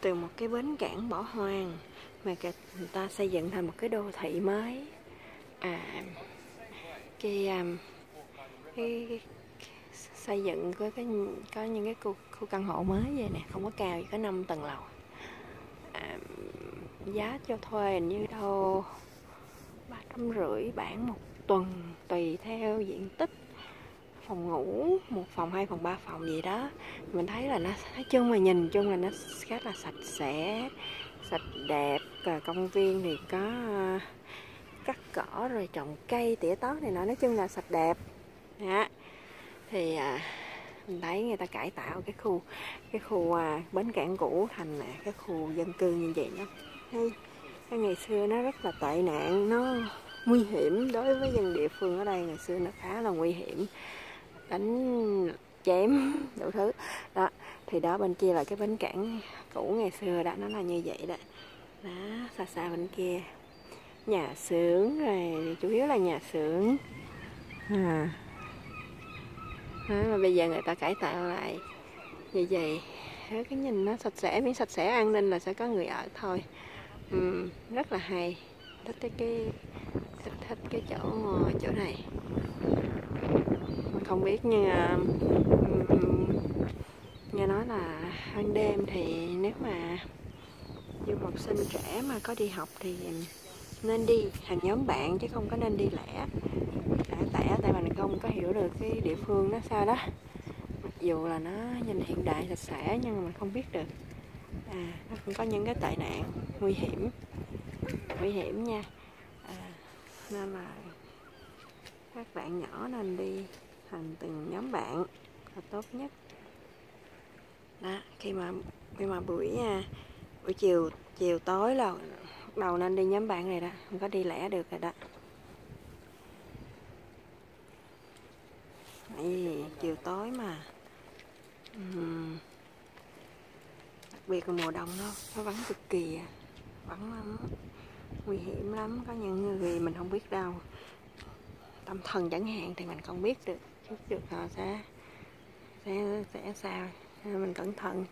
từ một cái bến cảng bỏ hoang mà người ta xây dựng thành một cái đô thị mới. À cái um, cái, cái xây dựng có cái có những cái khu, khu căn hộ mới vậy nè không có cao chỉ có 5 tầng lầu. À, giá cho thuê hình như đâu ba trăm rưỡi bản một tuần tùy theo diện tích phòng ngủ một phòng hai phòng ba phòng gì đó. Mình thấy là nó nói chung mà nhìn chung là nó khá là sạch sẽ sạch đẹp. Và công viên thì có ờ, cắt cỏ rồi trồng cây tỉa tót này nọ. Nói chung là sạch đẹp. Đó. thì à, mình thấy người ta cải tạo cái khu cái khu à, bến cảng cũ thành à, cái khu dân cư như vậy đó. Hay cái ngày xưa nó rất là tệ nạn nó nguy hiểm. Đối với dân địa phương ở đây ngày xưa nó khá là nguy hiểm đánh chém đủ thứ. Đó thì đó bên kia là cái bến cảng cũ ngày xưa đó nó là như vậy đó. Đó xa xa bên kia. Nhà xưởng rồi chủ yếu là nhà xưởng. À. Đó, mà bây giờ người ta cải tạo lại như vậy. Cái nhìn nó sạch sẽ miếng sạch sẽ an ninh là sẽ có người ở thôi. Uhm, rất là hay. Thích cái cái thích, thích cái chỗ chỗ này không biết nhưng nghe nói là ban đêm thì nếu mà du học sinh trẻ mà có đi học thì nên đi thành nhóm bạn chứ không có nên đi lẻ. Lẻ tẻ tại mình không có hiểu được cái địa phương nó sao đó. Mặc dù là nó nhìn hiện đại sạch sẽ nhưng mà mình không biết được. À nó cũng có những cái tệ nạn nguy hiểm nguy hiểm nha. À, nên là các bạn nhỏ nên đi thành từng nhóm bạn là tốt nhất. Đó khi mà khi mà buổi à, buổi chiều chiều tối là bắt đầu nên đi nhóm bạn này đó không có đi lẻ được rồi đó. Đây, chiều tối mà uhm. đặc biệt là mùa đông nó nó vắng cực kỳ à, vắng lắm nguy hiểm lắm. Có những người mình không biết đâu tâm thần chẳng hạn thì mình không biết được chút được họ sẽ sẽ sẽ sao. Mình cẩn thận.